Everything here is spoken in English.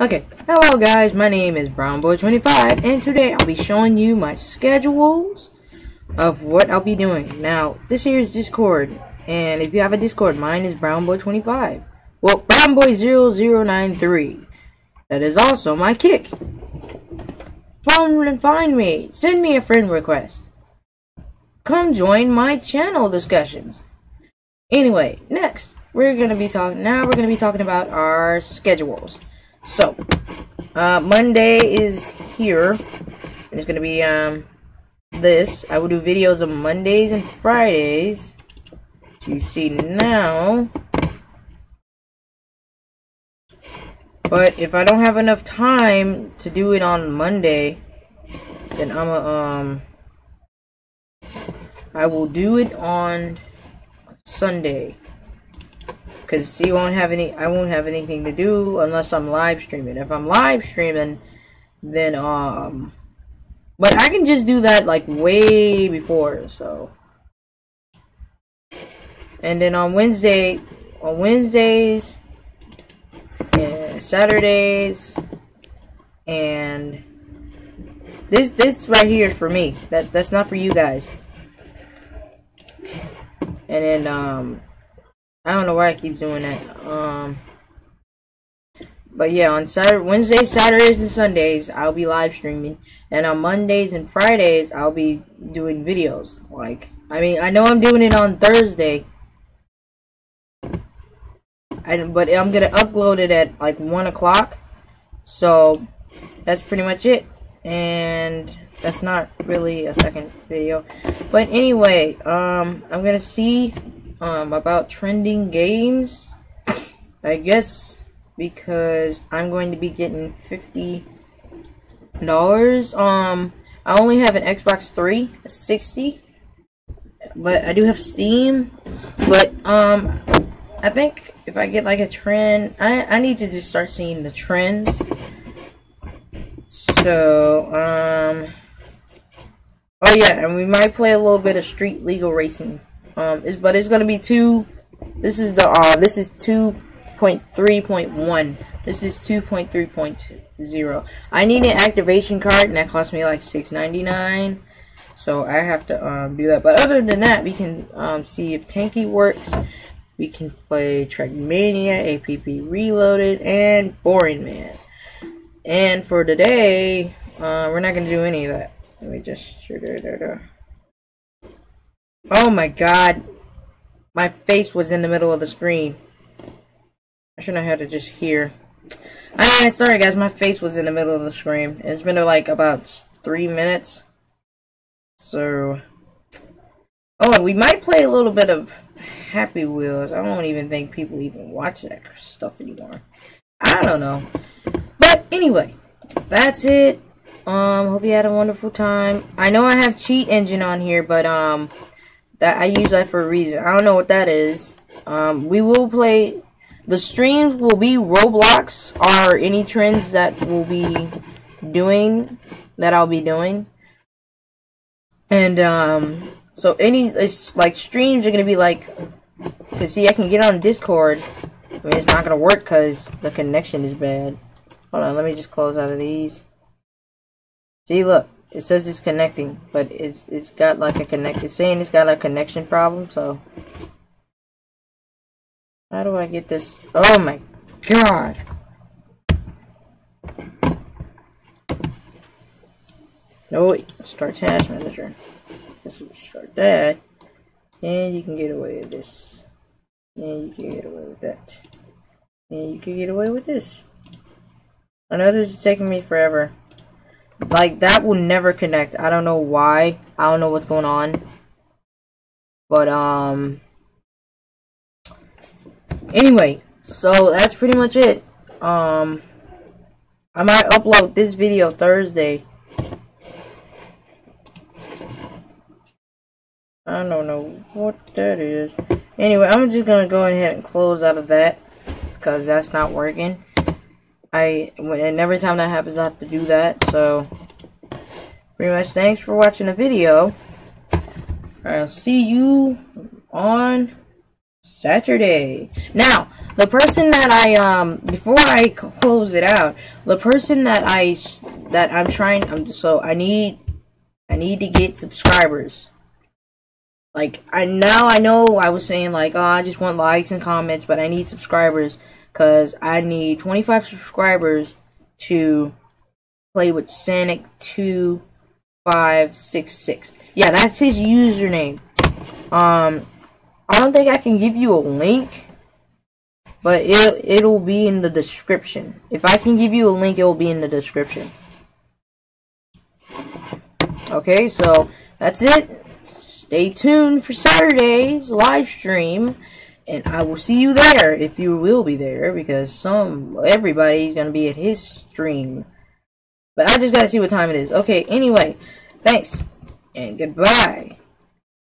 Okay, hello guys, my name is BrownBoy25, and today I'll be showing you my schedules of what I'll be doing. Now, this here is Discord, and if you have a Discord, mine is BrownBoy25. Well, BrownBoy0093. That is also my kick. Come and find me. Send me a friend request. Come join my channel discussions. Anyway, next, we're gonna be talking, now we're gonna be talking about our schedules. So, uh, Monday is here. And it's gonna be um this. I will do videos on Mondays and Fridays. You see now. But if I don't have enough time to do it on Monday, then I'm a um I will do it on Sunday because you won't have any I won't have anything to do unless I'm live streaming. If I'm live streaming, then um but I can just do that like way before, so and then on Wednesday on Wednesdays and Saturdays and this this right here is for me. That that's not for you guys. And then um I don't know why I keep doing that. Um, but yeah, on Saturday, Wednesdays, Saturdays, and Sundays, I'll be live streaming, and on Mondays and Fridays, I'll be doing videos. Like, I mean, I know I'm doing it on Thursday, I, but I'm gonna upload it at like one o'clock. So that's pretty much it, and that's not really a second video. But anyway, um, I'm gonna see um, about trending games. I guess because I'm going to be getting fifty dollars. Um, I only have an Xbox 360, but I do have Steam. But um, I think if I get like a trend, I I need to just start seeing the trends. So um. Oh yeah, and we might play a little bit of Street Legal Racing um, is but it's gonna be two. This is the uh, this is two point three point one. This is two point three point zero. I need an activation card, and that cost me like six ninety nine. So I have to um, do that. But other than that, we can um, see if Tanky works. We can play Trackmania, APB Reloaded, and Boring Man. And for today, uh, we're not going to do any of that. Let me just... Oh my god. My face was in the middle of the screen. I shouldn't have had to just hear. Anyway, sorry guys, my face was in the middle of the screen. It's been like about three minutes. So... Oh, we might play a little bit of Happy Wheels. I don't even think people even watch that stuff anymore. I don't know. But anyway, that's it. Um, hope you had a wonderful time. I know I have Cheat Engine on here, but um, that I use that for a reason. I don't know what that is. Um, we will play. The streams will be Roblox or any trends that will be doing that I'll be doing. And um, so any it's like streams are gonna be like, cause see I can get on Discord. I mean it's not gonna work cause the connection is bad. Hold on, let me just close out of these. See, look. It says it's connecting, but it's it's got like a connect. It's saying it's got a connection problem. So how do I get this? Oh my god! No wait. Start task manager. Will start that, and you can get away with this. And you can get away with that. And you can get away with this. I know this is taking me forever. Like, that will never connect. I don't know why. I don't know what's going on. But, um... Anyway, so that's pretty much it. Um... I might upload this video Thursday. I don't know what that is. Anyway, I'm just gonna go ahead and close out of that because that's not working. I and every time that happens, I have to do that. So, pretty much, thanks for watching the video. I'll see you on Saturday. Now, the person that I um before I close it out, the person that I that I'm trying I'm so I need I need to get subscribers. Like I now I know I was saying like oh I just want likes and comments, but I need subscribers because I need 25 subscribers to play with Sanic 2566. Yeah, that's his username. Um, I don't think I can give you a link, but it it'll be in the description. If I can give you a link, it will be in the description. Okay, so that's it. Stay tuned for Saturday's live stream and I will see you there if you will be there because some everybody's gonna be at his stream. But I just gotta see what time it is. Okay, anyway, thanks and goodbye.